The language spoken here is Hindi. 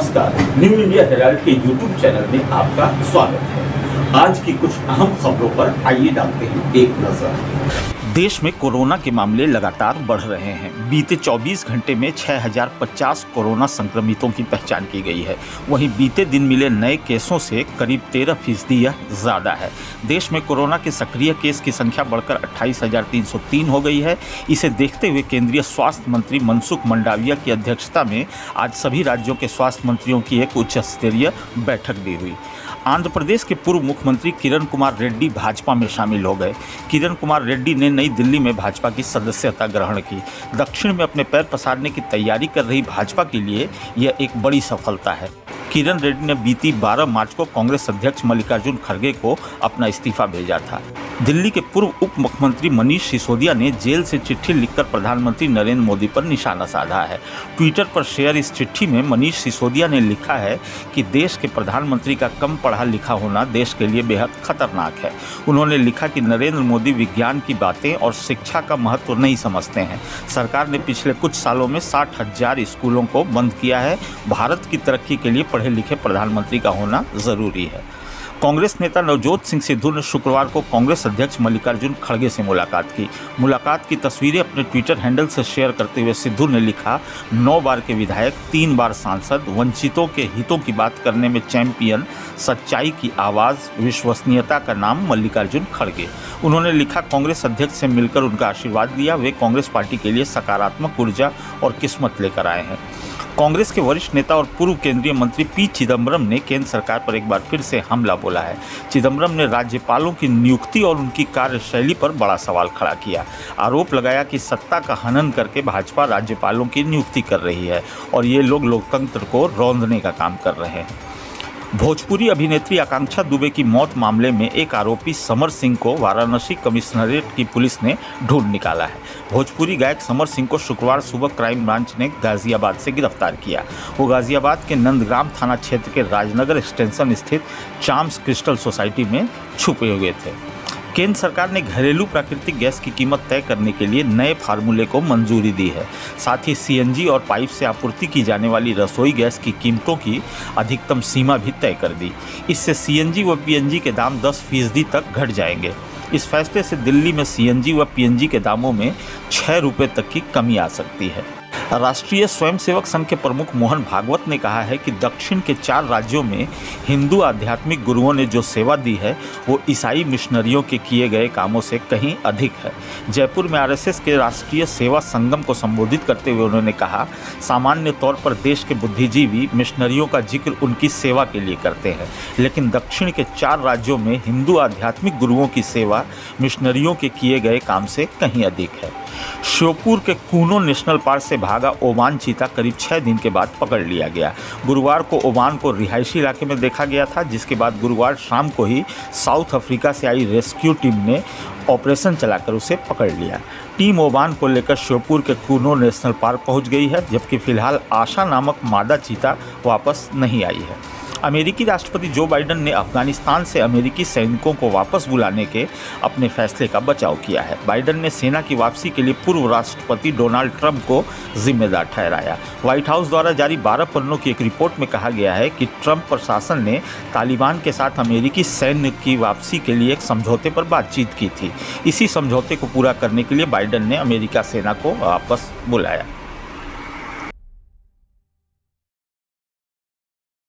नमस्कार। न्यू इंडिया हेराल्ड के यूट्यूब चैनल में आपका स्वागत है। आज की कुछ अहम खबरों पर आइए डालते हैं एक नज़र। देश में कोरोना के मामले लगातार बढ़ रहे हैं। बीते 24 घंटे में 6050 कोरोना संक्रमितों की पहचान की गई है। वहीं बीते दिन मिले नए केसों से करीब 13 फ़ीसदी यह ज़्यादा है। देश में कोरोना के सक्रिय केस की संख्या बढ़कर 28,303 हो गई है। इसे देखते हुए केंद्रीय स्वास्थ्य मंत्री मनसुख मंडाविया की अध्यक्षता में आज सभी राज्यों के स्वास्थ्य मंत्रियों की एक उच्च स्तरीय बैठक भी हुई। आंध्र प्रदेश के पूर्व मुख्यमंत्री किरण कुमार रेड्डी भाजपा में शामिल हो गए। किरण कुमार रेड्डी ने नई दिल्ली में भाजपा की सदस्यता ग्रहण की। दक्षिण में अपने पैर पसारने की तैयारी कर रही भाजपा के लिए यह एक बड़ी सफलता है। किरण रेड्डी ने बीती 12 मार्च को कांग्रेस अध्यक्ष मल्लिकार्जुन खड़गे को अपना इस्तीफा भेजा था। दिल्ली के पूर्व उप मुख्यमंत्री मनीष सिसोदिया ने जेल से चिट्ठी लिखकर प्रधानमंत्री नरेंद्र मोदी पर निशाना साधा है। ट्विटर पर शेयर इस चिट्ठी में मनीष सिसोदिया ने लिखा है कि देश के प्रधानमंत्री का कम पढ़ा लिखा होना देश के लिए बेहद खतरनाक है। उन्होंने लिखा कि नरेंद्र मोदी विज्ञान की बातें और शिक्षा का महत्व नहीं समझते हैं। सरकार ने पिछले कुछ सालों में साठ हज़ार स्कूलों को बंद किया है। भारत की तरक्की के लिए पढ़े लिखे प्रधानमंत्री का होना ज़रूरी है। कांग्रेस नेता नवजोत सिंह सिद्धू ने शुक्रवार को कांग्रेस अध्यक्ष मल्लिकार्जुन खड़गे से मुलाकात की। मुलाकात की तस्वीरें अपने ट्विटर हैंडल से शेयर करते हुए सिद्धू ने लिखा, नौ बार के विधायक, तीन बार सांसद, वंचितों के हितों की बात करने में चैंपियन, सच्चाई की आवाज़, विश्वसनीयता का नाम मल्लिकार्जुन खड़गे। उन्होंने लिखा, कांग्रेस अध्यक्ष से मिलकर उनका आशीर्वाद दिया वे कांग्रेस पार्टी के लिए सकारात्मक ऊर्जा और किस्मत लेकर आए हैं। कांग्रेस के वरिष्ठ नेता और पूर्व केंद्रीय मंत्री पी चिदम्बरम ने केंद्र सरकार पर एक बार फिर से हमला बोला है। चिदम्बरम ने राज्यपालों की नियुक्ति और उनकी कार्यशैली पर बड़ा सवाल खड़ा किया। आरोप लगाया कि सत्ता का हनन करके भाजपा राज्यपालों की नियुक्ति कर रही है और ये लोग लोकतंत्र को रौंदने का काम कर रहे हैं। भोजपुरी अभिनेत्री आकांक्षा दुबे की मौत मामले में एक आरोपी समर सिंह को वाराणसी कमिश्नरेट की पुलिस ने ढूंढ निकाला है। भोजपुरी गायक समर सिंह को शुक्रवार सुबह क्राइम ब्रांच ने गाजियाबाद से गिरफ़्तार किया। वो गाजियाबाद के नंदग्राम थाना क्षेत्र के राजनगर एक्सटेंशन स्थित चाम्स क्रिस्टल सोसाइटी में छुपे हुए थे। केंद्र सरकार ने घरेलू प्राकृतिक गैस की कीमत तय करने के लिए नए फार्मूले को मंजूरी दी है। साथ ही सीएनजी और पाइप से आपूर्ति की जाने वाली रसोई गैस की कीमतों की अधिकतम सीमा भी तय कर दी। इससे सीएनजी व पीएनजी के दाम 10 फ़ीसदी तक घट जाएँगे। इस फैसले से दिल्ली में सीएनजी व पीएनजी के दामों में छः रुपये तक की कमी आ सकती है। राष्ट्रीय स्वयंसेवक संघ के प्रमुख मोहन भागवत ने कहा है कि दक्षिण के चार राज्यों में हिंदू आध्यात्मिक गुरुओं ने जो सेवा दी है, वो ईसाई मिशनरियों के किए गए कामों से कहीं अधिक है। जयपुर में आरएसएस के राष्ट्रीय सेवा संगम को संबोधित करते हुए उन्होंने कहा, सामान्य तौर पर देश के बुद्धिजीवी मिशनरियों का ज़िक्र उनकी सेवा के लिए करते हैं, लेकिन दक्षिण के चार राज्यों में हिंदू आध्यात्मिक गुरुओं की सेवा मिशनरियों के किए गए काम से कहीं अधिक है। श्योपुर के कूनो नेशनल पार्क से भागा ओमान चीता करीब छः दिन के बाद पकड़ लिया गया। गुरुवार को ओमान को रिहायशी इलाके में देखा गया था, जिसके बाद गुरुवार शाम को ही साउथ अफ्रीका से आई रेस्क्यू टीम ने ऑपरेशन चलाकर उसे पकड़ लिया। टीम ओमान को लेकर श्योपुर के कूनो नेशनल पार्क पहुँच गई है, जबकि फ़िलहाल आशा नामक मादा चीता वापस नहीं आई है। अमेरिकी राष्ट्रपति जो बाइडन ने अफ़गानिस्तान से अमेरिकी सैनिकों को वापस बुलाने के अपने फैसले का बचाव किया है। बाइडन ने सेना की वापसी के लिए पूर्व राष्ट्रपति डोनाल्ड ट्रंप को जिम्मेदार ठहराया। व्हाइट हाउस द्वारा जारी बारह पन्नों की एक रिपोर्ट में कहा गया है कि ट्रंप प्रशासन ने तालिबान के साथ अमेरिकी सैन्य की वापसी के लिए एक समझौते पर बातचीत की थी। इसी समझौते को पूरा करने के लिए बाइडन ने अमेरिका सेना को वापस बुलाया।